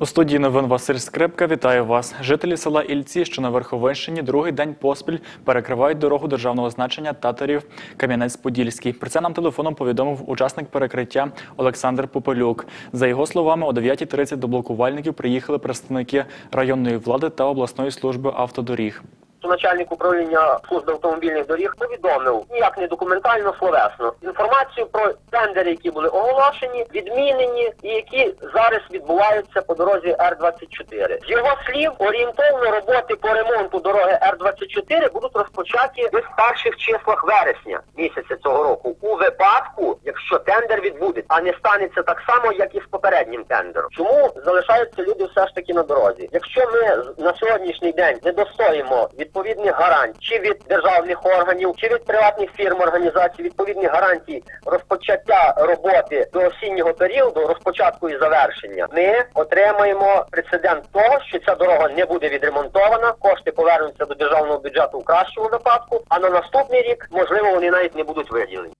У студії новин Василь Скрипка вітаю вас. Жителі села Ільці, що на Верховинщині, другий день поспіль перекривають дорогу державного значення татарів Кам'янець-Подільський. Про це нам телефоном повідомив учасник перекриття Олександр Попелюк. За його словами, о 9.30 до блокувальників приїхали представники районної влади та обласної служби автодоріг. Начальник управління служби автомобільних доріг повідомив ніяк не документально словесно інформацію про тендери, які були оголошені, відмінені і які зараз відбуваються по дорозі Р-24. З його слів, орієнтовно роботи по ремонту дороги Р-24 будуть розпочаті в перших числах вересня місяця цього року. У випадку, якщо тендер відбудеться, а не станеться так само, як і з попереднім тендером. Чому залишаються люди все ж таки на дорозі? Якщо ми на сьогоднішній день не достоїмо відповідних гарантій чи від державних органів, чи від приватних фірм організацій, відповідні гарантії розпочаття роботи до осіннього періоду, розпочатку і завершення, ми отримаємо прецедент того, що ця дорога не буде відремонтована, кошти повернуться до державного бюджету в кращому випадку, а на наступний рік можливо вони навіть не будуть виділені.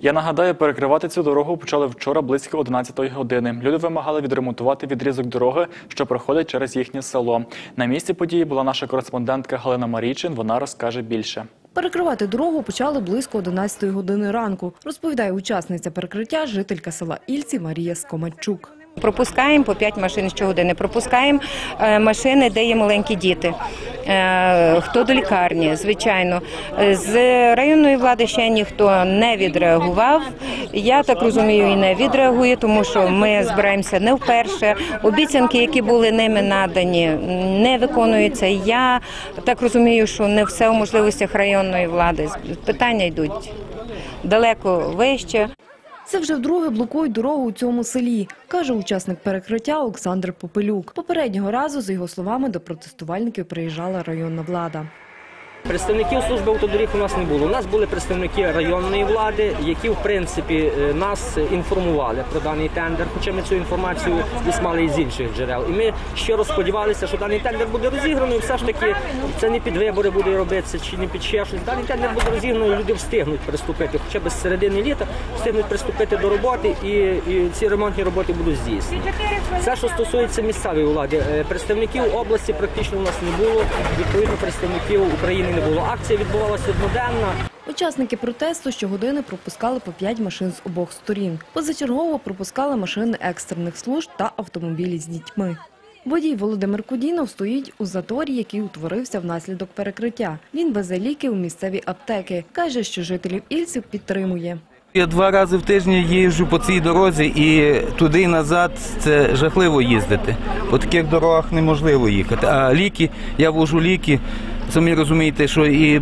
Я нагадаю, перекривати цю дорогу почали вчора близько 11 години. Люди вимагали відремонтувати відрізок дороги, що проходить через їхнє село. На місці події була наша кореспондентка Галина Марійчин. Вона розкаже більше. Перекривати дорогу почали близько 11 години ранку, розповідає учасниця перекриття, жителька села Ільці Марія Скомачук. Пропускаємо по 5 машин щогодини. Пропускаємо е, машини, де є маленькі діти. Е, Хто до лікарні, звичайно. Е, З районної влади ще ніхто не відреагував. Я так розумію, і не відреагує, тому що ми збираємося не вперше. Обіцянки, які були ними надані, не виконуються. Я так розумію, що не все у можливостях районної влади. Питання йдуть далеко вище. Це вже вдруге блокують дорогу у цьому селі, каже учасник перекриття Олександр Попелюк. Попереднього разу, за його словами, до протестувальників приїжджала районна влада. Представників служби автодоріг у нас не було. У нас були представники районної влади, які в принципі е, нас інформували про даний тендер. Хоча ми цю інформацію десь мали із інших джерел. І ми щиро сподівалися, що даний тендер буде розіграний. Все ж таки це не під вибори буде робитися чи не під ще щось. Даний тендер буде розіграний, люди встигнуть приступити, хоча б з середини літа встигнуть приступити до роботи, і, і ці ремонтні роботи будуть здійснені. Це, що стосується місцевої влади, Е, представників області практично у нас не було. Відповідно, представників України не було. Акція відбувалася одноденно. Учасники протесту щогодини пропускали по 5 машин з обох сторін. Позачергово пропускали машини екстрених служб та автомобілі з дітьми. Водій Володимир Кудінов стоїть у заторі, який утворився внаслідок перекриття. Він везе ліки у місцеві аптеки. Каже, що жителів Ільців підтримує. Я два рази в тиждень їжджу по цій дорозі і туди і назад це жахливо їздити. По таких дорогах неможливо їхати. А ліки, я вожу ліки, самі розумієте, що і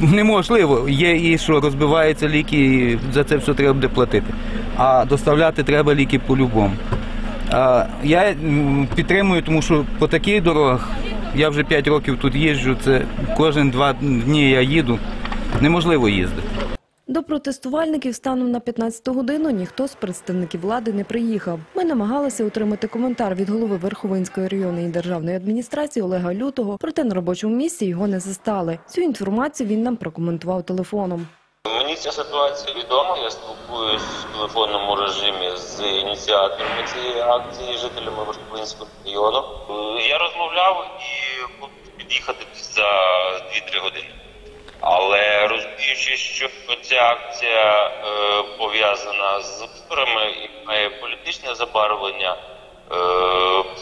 неможливо. Є і що розбиваються ліки, і за це все треба буде платити. А доставляти треба ліки по-любому. Я підтримую, тому що по таких дорогах я вже 5 років тут їжджу. Це кожен два дні я їду. Неможливо їздити. До протестувальників станом на 15 годину ніхто з представників влади не приїхав. Ми намагалися отримати коментар від голови Верховинської районної державної адміністрації Олега Лютого, проте на робочому місці його не застали. Цю інформацію він нам прокоментував телефоном. Мені ця ситуація відома. Я спілкуюсь в телефонному режимі з ініціаторами цієї акції, жителями Верховинського району. Я розмовляв і під'їхати за 2-3 години. Але розуміючи, що ця акція е, пов'язана з виборами і має політичне забарвлення, е,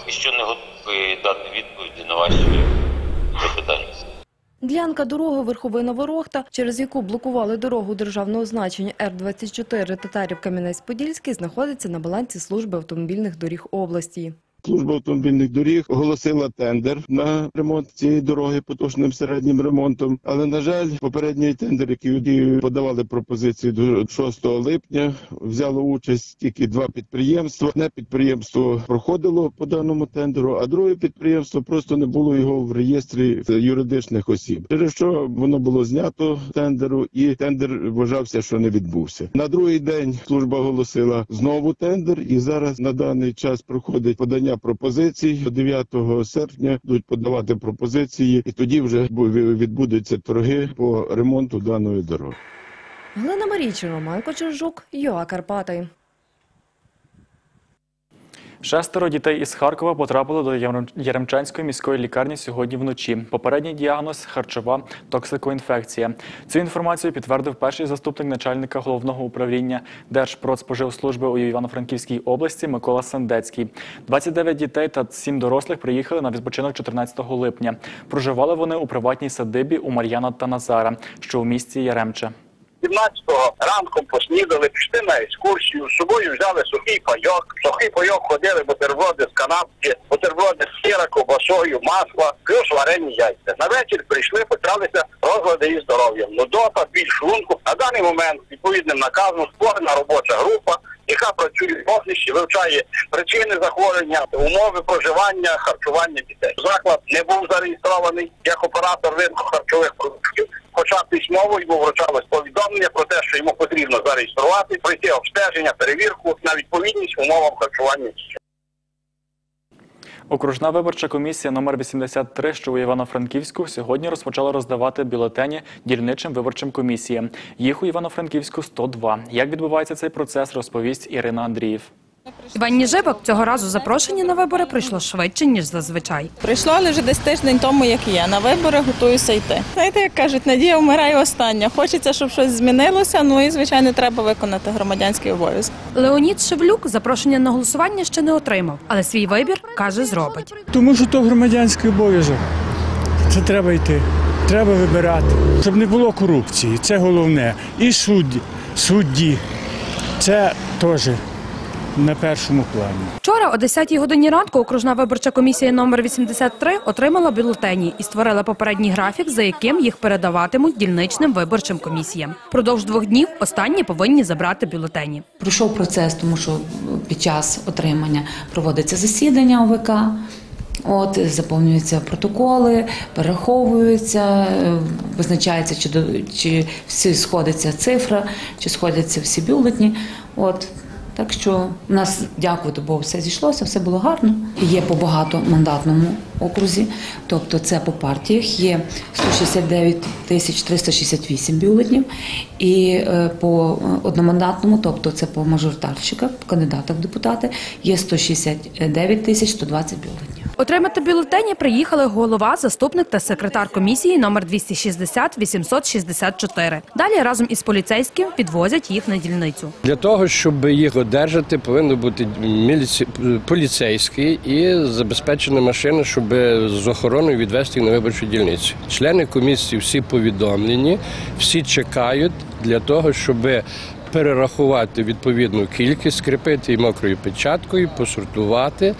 і що не готовий дати відповіді на ваші запитання. Ділянка дороги Верховина-Ворохта, через яку блокували дорогу державного значення Р-24 Татарів Кам'янець-Подільський, знаходиться на балансі служби автомобільних доріг області. Служба автомобільних доріг оголосила тендер на ремонт цієї дороги поточним середнім ремонтом. Але на жаль, попередній тендер, який подавали пропозиції до 6 липня, взяло участь тільки два підприємства. Одне підприємство проходило по даному тендеру, а друге підприємство просто не було його в реєстрі юридичних осіб. Через що воно було знято тендеру, і тендер вважався, що не відбувся. На другий день служба оголосила знову тендер, і зараз на даний час проходить подання пропозицій. До 9 серпня будуть подавати пропозиції, і тоді вже відбудуться торги по ремонту даної дороги. Галина Марійчина, Роман Кочержук, Йоа Карпати. Шестеро дітей із Харкова потрапили до Ярем- Яремчанської міської лікарні сьогодні вночі. Попередній діагноз – харчова токсикоінфекція. Цю інформацію підтвердив перший заступник начальника головного управління Держпродспоживслужби у Івано-Франківській області Микола Сандецький. 29 дітей та 7 дорослих приїхали на відпочинок 14 липня. Проживали вони у приватній садибі у Мар'яна та Назара, що у місті Яремче. 17-го ранком поснідали, пішли на екскурсію, з собою взяли сухий пайок, сухий пайок ходили бутерброди з канапки, бутерброди з сіра, ковбасою, масла, плюс варені яйця. На вечір прийшли, почалися розлади і здоров'ям. Нудота, біль шлунку. На даний момент відповідним наказом створена робоча вивчає причини захворювання, умови проживання, харчування дітей. Заклад не був зареєстрований як оператор ринку харчових продуктів. Хоча письмово йому вручалось повідомлення про те, що йому потрібно зареєструвати, пройти обстеження, перевірку на відповідність умовам харчування. Окружна виборча комісія номер 83, що у Івано-Франківську, сьогодні розпочала роздавати бюлетені дільничим виборчим комісіям. Їх у Івано-Франківську 102. Як відбувається цей процес, розповість Ірина Андріїв. Іван Ніжибок цього разу запрошення на вибори прийшло швидше, ніж зазвичай. Прийшло, але вже десь тиждень тому, як і я. На вибори готуюся йти. Знаєте, як кажуть, надія вмирає остання. Хочеться, щоб щось змінилося. Ну і звичайно, треба виконати громадянський обов'язок. Леонід Шевлюк запрошення на голосування ще не отримав, але свій вибір каже, зробить. Тому що то громадянський обов'язок. Це треба йти. Треба вибирати. Щоб не було корупції. Це головне. І судді, судді. Це теж на першому плані. Вчора о 10-й годині ранку окружна виборча комісія номер 83 отримала бюлетені і створила попередній графік, за яким їх передаватимуть дільничним виборчим комісіям. Продовж двох днів останні повинні забрати бюлетені. Пройшов процес, тому що під час отримання проводиться засідання ОВК. От заповнюються протоколи, перераховуються, е, визначається, чи до чи всі сходиться цифра, чи сходяться всі бюлетні. От так що у нас, дякувати Богу, все зійшлося, все було гарно. Є по багатомандатному окрузі, тобто це по партіях є 169 тисяч 368 бюлетнів, і е, по одномандатному, тобто це по мажоритарщиках, по кандидатах в депутати, є 169 тисяч 120 бюлетнів. Отримати бюлетені приїхали голова, заступник та секретар комісії номер 260 864. Далі разом із поліцейським підвозять їх на дільницю. Для того, щоб їх одержати, повинен бути міліці... поліцейський і забезпечена машина, щоб з охороною відвести їх на виборчу дільницю. Члени комісії всі повідомлені, всі чекають для того, щоб перерахувати відповідну кількість, скріпити її мокрою печаткою, посортувати,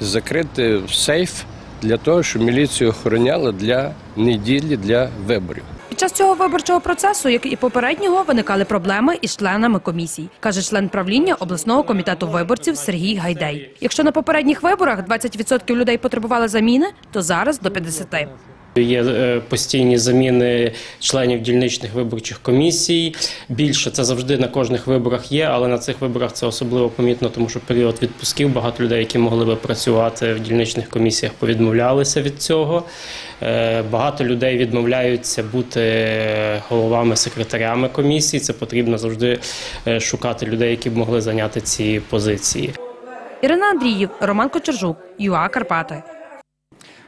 закрити в сейф для того, щоб міліцію охороняла для неділі для виборів. Під час цього виборчого процесу, як і попереднього, виникали проблеми із членами комісій, каже член правління обласного комітету виборців Сергій Гайдей. Якщо на попередніх виборах 20% людей потребували заміни, то зараз до 50%. Є е, постійні заміни членів дільничних виборчих комісій. Більше це завжди на кожних виборах є, але на цих виборах це особливо помітно, тому що період відпусків багато людей, які могли би працювати в дільничних комісіях, повідмовлялися від цього. Е, Багато людей відмовляються бути головами секретарями комісій. Це потрібно завжди е, шукати людей, які б могли зайняти ці позиції. Ірина Андріїв, Роман Кочержук, ЮА Карпати.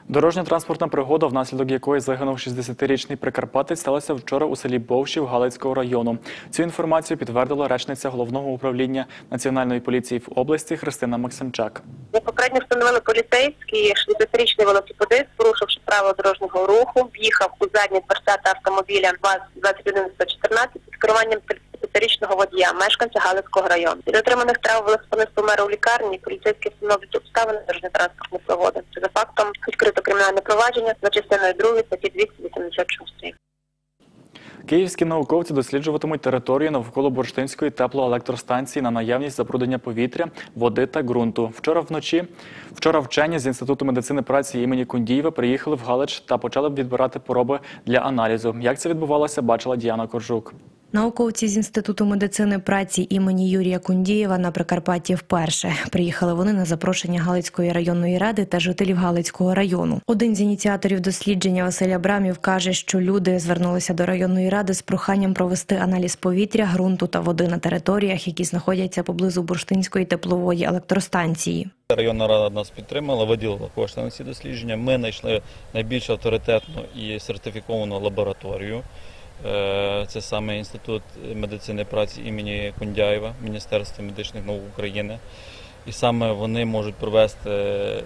Дорожньо-транспортна пригода, внаслідок якої загинув 60-річний прикарпатець, сталася вчора у селі Бовшів Галицького району. Цю інформацію підтвердила речниця головного управління Національної поліції в області Христина Максимчак. Ми попередньо встановили поліцейський 60-річний велосипедист, порушивши правила дорожнього руху, в'їхав у задні дверцята автомобіля 2114 під керуванням 35-річного водія, мешканця Галицького району. Від отриманих травм велосипедист помер у лікарні. Поліцейські встановлюють обставини дорожньо-транспортної пригоди. За фактом відкрито кримінальне провадження за частиною 2 статті 286. Київські науковці досліджуватимуть територію навколо бурштинської теплоелектростанції на наявність забруднення повітря, води та ґрунту. Вчора вночі, вчора вчені з інституту медицини праці імені Кундієва приїхали в Галич та почали відбирати пороби для аналізу. Як це відбувалося, бачила Діана Коржук. Науковці з інституту медицини праці імені Юрія Кундієва на Прикарпатті вперше приїхали вони на запрошення Галицької районної ради та жителів Галицького району. Один з ініціаторів дослідження Василь Абрамів каже, що люди звернулися до районної ради з проханням провести аналіз повітря, ґрунту та води на територіях, які знаходяться поблизу бурштинської теплової електростанції. Районна рада нас підтримала, виділила кошти на ці дослідження. Ми знайшли найбільш авторитетну і сертифіковану лабораторію. Е, Це саме Інститут медицини праці імені Кундяєва, Міністерства медичних наук України. І саме вони можуть провести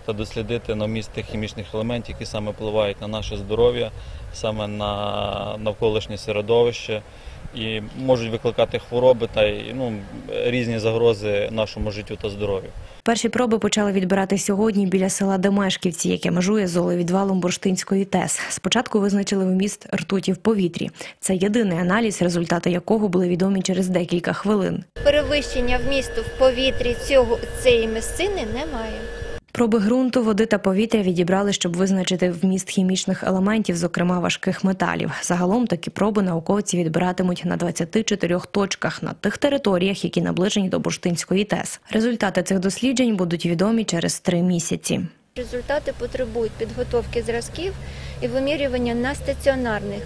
та дослідити на вміст тих хімічних елементів, які саме впливають на наше здоров'я, саме на навколишнє середовище і можуть викликати хвороби та й ну, різні загрози нашому життю та здоров'ю. Перші проби почали відбирати сьогодні біля села Демешківці, яке межує з оловідвалом Бурштинської ТЕС. Спочатку визначили вміст ртуті в повітрі. Це єдиний аналіз, результати якого були відомі через декілька хвилин. Перевищення вмісту в повітрі цього цієї місцини немає. Проби ґрунту, води та повітря відібрали, щоб визначити вміст хімічних елементів, зокрема важких металів. Загалом такі проби науковці відбиратимуть на 24 точках на тих територіях, які наближені до Бурштинської ТЕС. Результати цих досліджень будуть відомі через три місяці. Результати потребують підготовки зразків і вимірювання на стаціонарних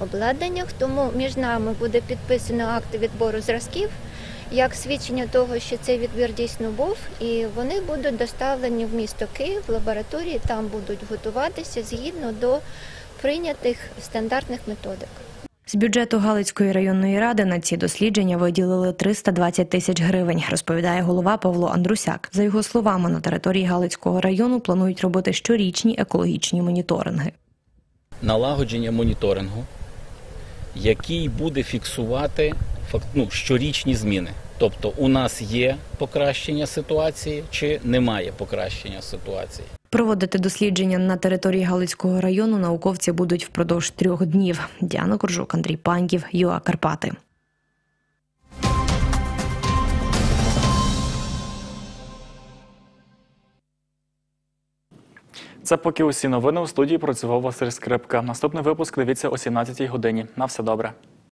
обладнаннях, тому між нами буде підписано акти відбору зразків як свідчення того, що цей відбір дійсно був, і вони будуть доставлені в місто Київ в лабораторії, там будуть готуватися згідно до прийнятих стандартних методик. З бюджету Галицької районної ради на ці дослідження виділили 320 тисяч гривень, розповідає голова Павло Андрусяк. За його словами, на території Галицького району планують робити щорічні екологічні моніторинги. Налагодження моніторингу, який буде фіксувати ну, щорічні зміни. Тобто у нас є покращення ситуації чи немає покращення ситуації. Проводити дослідження на території Галицького району науковці будуть впродовж трьох днів. Діана Коржук, Андрій Паньків, ЮА Карпати. Це поки усі новини у студії працював Василь Скрипка. Наступний випуск дивіться о 17 годині. На все добре.